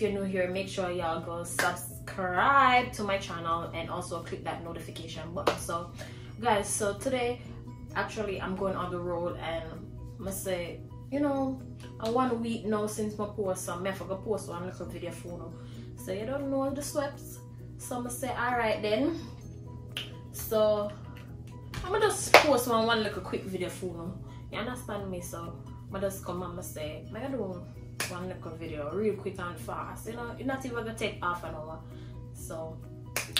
if you're new here make sure y'all go subscribe to my channel and also click that notification button. So guys so today actually i'm going on the road and must say you know a one week now since my post so i forgot post one little video for now. So you don't know the sweats. So gonna say all right then. So i'm gonna just post one one little quick video for now. You understand me? So I just come and say, I do one little video real quick and fast. You know, it's not even gonna take half an hour. So,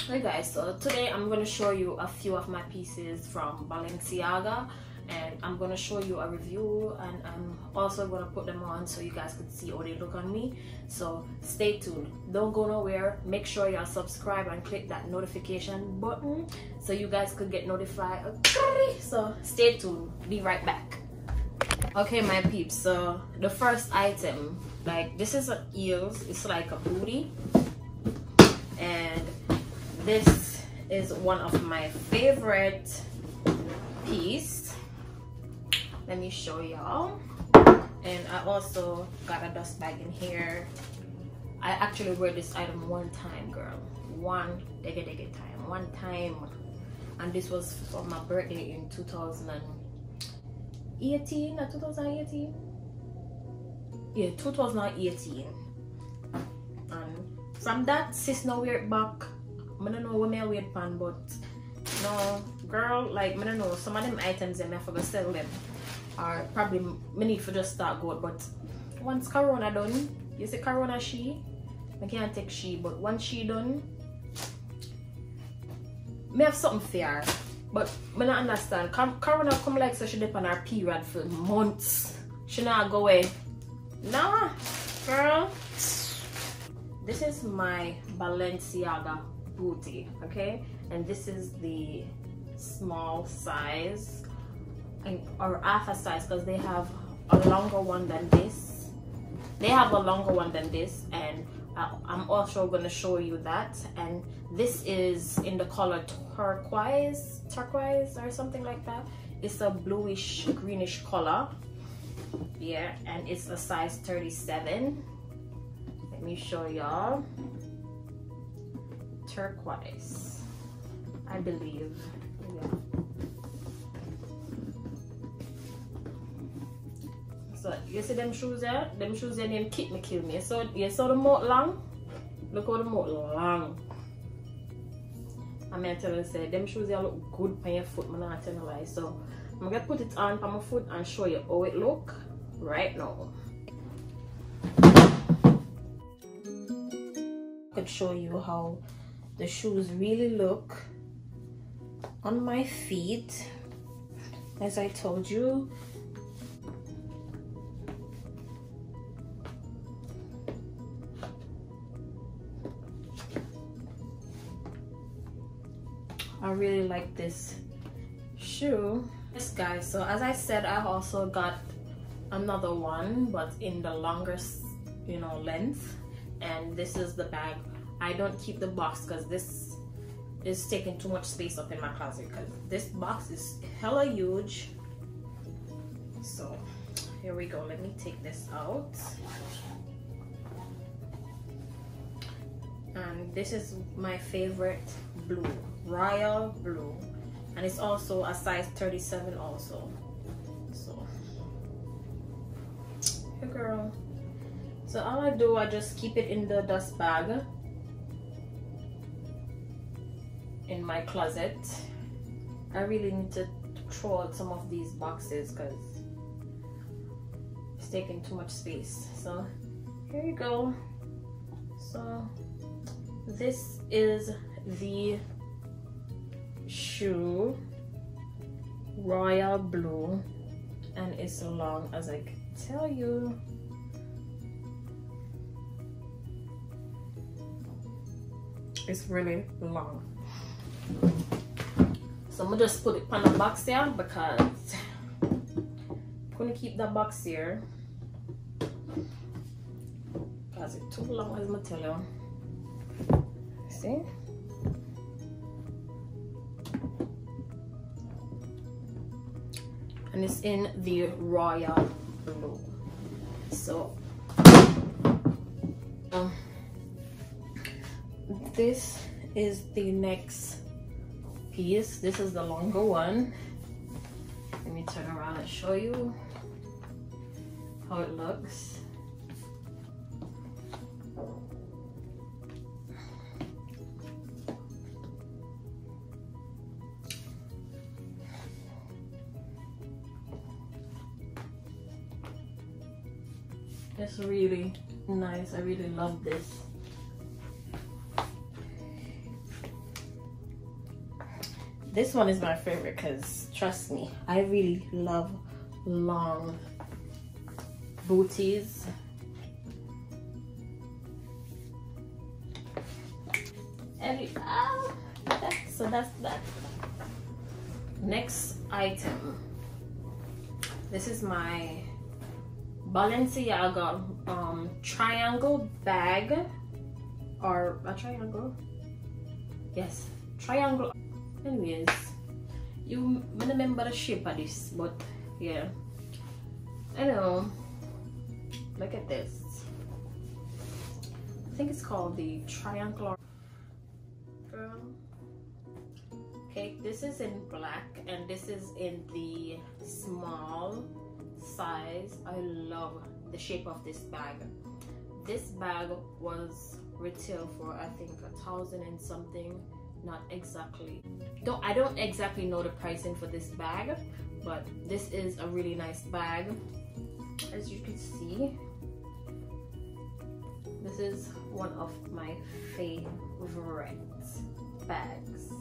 hey guys, so today I'm gonna show you a few of my pieces from Balenciaga and I'm gonna show you a review and I'm also gonna put them on so you guys could see how they look on me. So stay tuned. Don't go nowhere. Make sure y'all subscribe and click that notification button so you guys could get notified. So stay tuned. Be right back okay my peeps so the first item like this is a eels it's like a booty and this is one of my favorite piece let me show y'all. And i also got a dust bag in here. I actually wear this item one time girl. One digga digga time one time. And this was for my birthday in 2000 18 or 2018 yeah 2018 and from that sis now wear it back. I don't know what I wear pan but no girl like I don't know. Some of them items them I forgot sell them or probably need for just start good but once corona done you see corona she I can't take she but once she done may have something fair but I don't understand. Corona come like so she dip on her period for months. She not go away. Nah, girl. This is my Balenciaga booty, okay? And this is the small size or half a size because they have a longer one than this. They have a longer one than this and uh, I'm also going to show you that. And this is in the color turquoise turquoise or something like that. It's a bluish greenish color. Yeah and it's a size 37 let me show y'all. Turquoise I believe. Yeah So you see them shoes there? Them shoes there name Kit Me Kill Me. So you saw the moat long? Look how the moat long. I'm gonna tell you say them shoes there look good on your foot, I'm not telling lie. So I'm gonna put it on on my foot and show you how it look right now. I could show you how the shoes really look on my feet. As I told you, I really like this shoe. Yes guys, so as I said, I also got another one, but in the longest, you know, length. And this is the bag. I don't keep the box because this is taking too much space up in my closet because this box is hella huge. So here we go. Let me take this out. And this is my favorite blue royal blue. And it's also a size 37 also. So. Hey girl. So all I do I just keep it in the dust bag. In my closet. I really need to throw out some of these boxes because it's taking too much space. So here you go. So this is the shoe royal blue and it's long as I can tell you it's really long so I'm gonna just put it on the box here because I'm gonna keep the box here because because it's too long as I tell you. See? And it's in the royal blue. So um, this is the next piece. This is the longer one. Let me turn around and show you how it looks. It's really nice. I really love this. This one is my favorite because trust me, I really love long booties. And ah, so that's that. Next item. This is my Balenciaga um, triangle bag or a triangle. Yes, triangle. Anyways, you remember the shape of this, but yeah. I know. Look at this. I think it's called the triangular. Girl. Okay, this is in black and this is in the small size i love the shape of this bag. This bag was retail for i think a thousand and something not exactly don't i don't exactly know the pricing for this bag but this is a really nice bag. As you can see this is one of my favorite bags.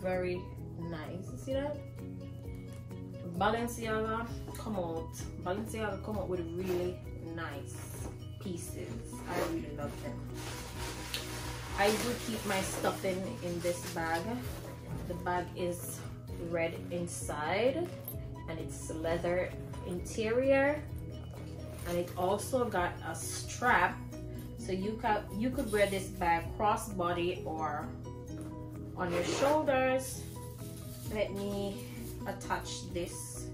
Very nice. You see that? Balenciaga come out. Balenciaga come out with really nice pieces. I really love them. I do keep my stuffing in this bag. The bag is red inside and it's leather interior and it also got a strap so you could you could wear this bag crossbody or on your shoulders let me attach this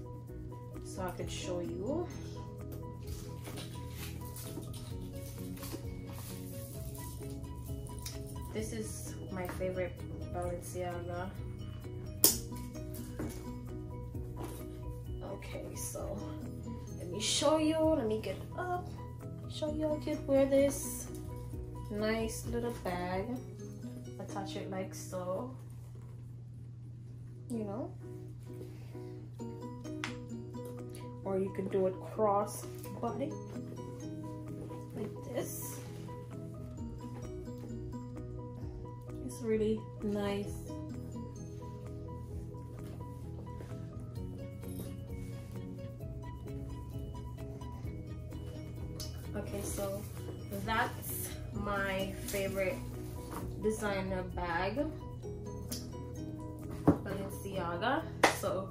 so I could show you. This is my favorite Balenciaga okay so let me show you let me get up show you I to wear this. Nice little bag. Attach it like so you know? Or you can do it cross body like this. It's really nice. Okay so that's my favorite designer bag So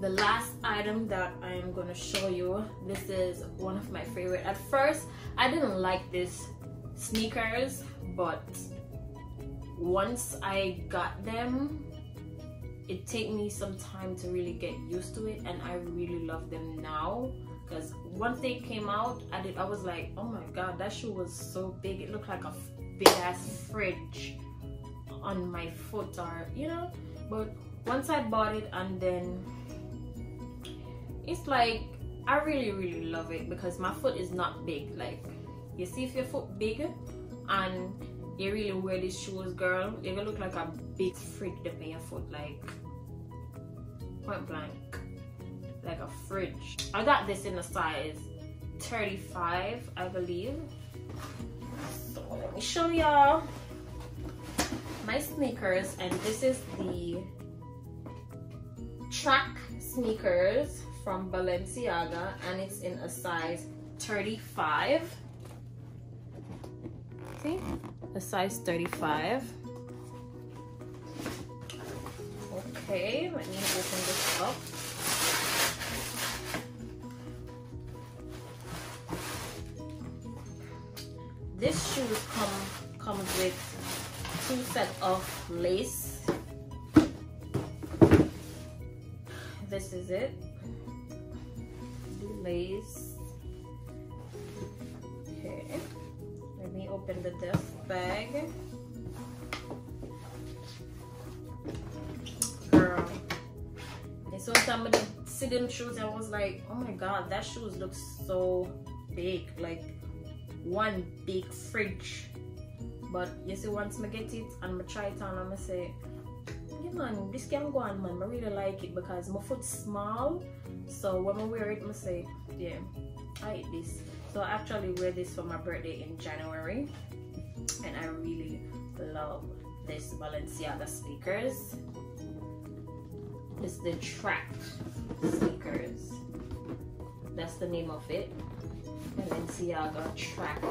the last item that I am to show you, this is one of my favorite. At first, I didn't like this sneakers, but once I got them, it take me some time to really get used to it and I really love them now. Because once they came out I did I was like oh my god that shoe was so big. It looked like a big ass fridge on my foot or you know? But once I bought it and then it's like I really really love it because my foot is not big. Like you see if your foot big and you really wear these shoes girl you're gonna look like a big freak up in your foot like point blank like a fridge. I got this in a size 35 I believe. So let me show y'all my sneakers and this is the track sneakers from Balenciaga and it's in a size 35. See? A size 35. Okay, let me open this up. This shoe come comes with two set of lace is it? Lace. Okay. Let me open the dust bag. Girl. And so some of the them shoes I was like oh my god that shoes looks so big like one big fridge. But you see once I get it and I try it on and I say man this can go on man. I really like it because my foot's small. So when I wear it I say yeah I eat this. So I actually wear this for my birthday in January. And I really love this Balenciaga sneakers it's the track sneakers that's the name of it. Balenciaga track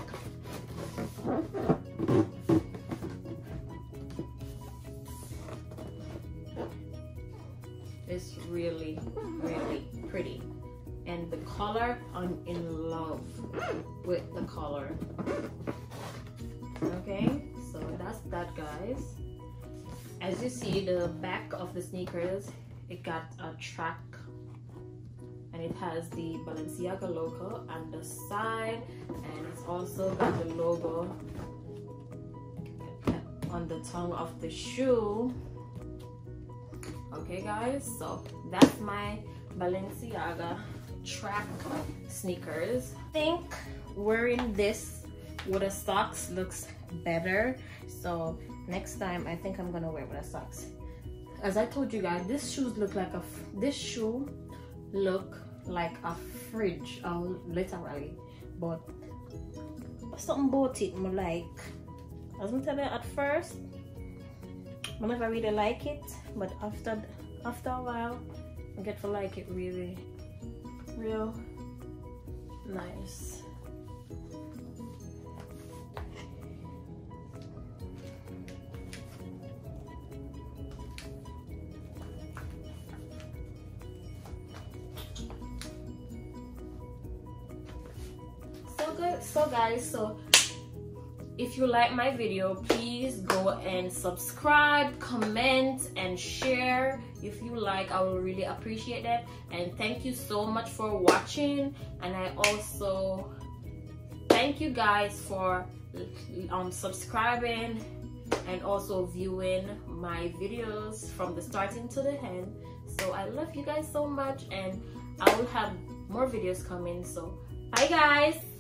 it's really really pretty. And the color I'm in love with the color. Okay so that's that guys. As you see the back of the sneakers it got a track and it has the Balenciaga logo on the side and it's also got the logo on the tongue of the shoe okay guys so that's my Balenciaga track sneakers. I think wearing this with a socks looks better. So next time I think I'm gonna wear with a socks. As I told you guys this shoes look like a this shoe look like a fridge um, literally. But something about it more like as I tell you at first. I never really like it but after after a while I get to like it really real nice. So good so guys so if you like my video please go and subscribe comment and share. If you like i will really appreciate that. And thank you so much for watching. And i also thank you guys for um subscribing and also viewing my videos from the starting to the end. So i love you guys so much and i will have more videos coming. So bye guys